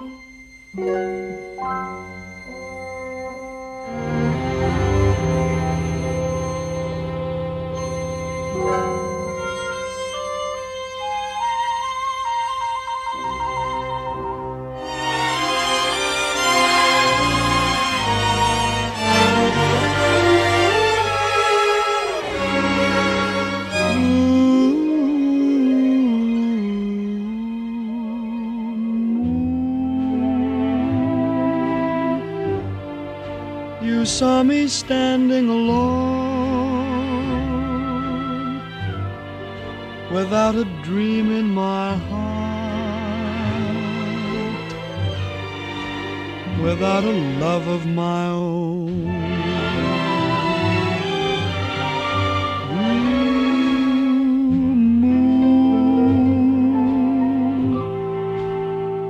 Música You saw me standing alone without a dream in my heart, without a love of my own.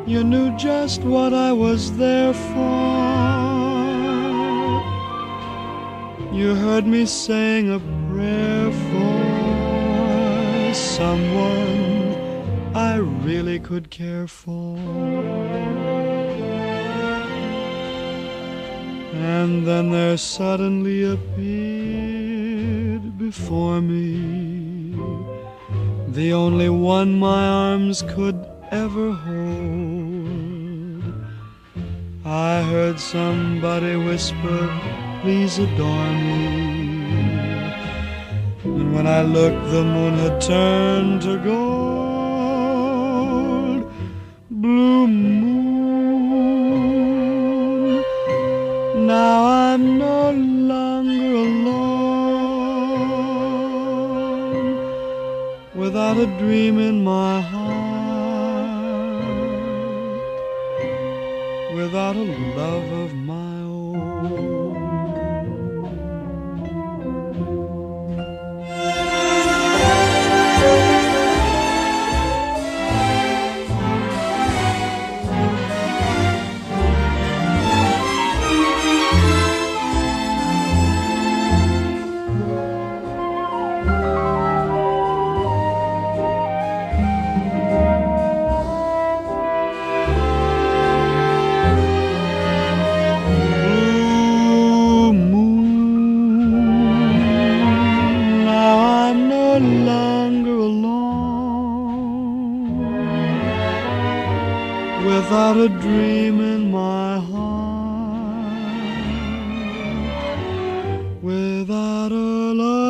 You knew just what I was there for. You heard me saying a prayer for someone I really could care for. And then there suddenly appeared before me the only one my arms could ever hold. I heard somebody whisper, Please adore me. And when I looked, the moon had turned to gold. Blue moon, now I'm no longer alone without a dream in my heart, without a love of my own. Without a dream in my heart, without a love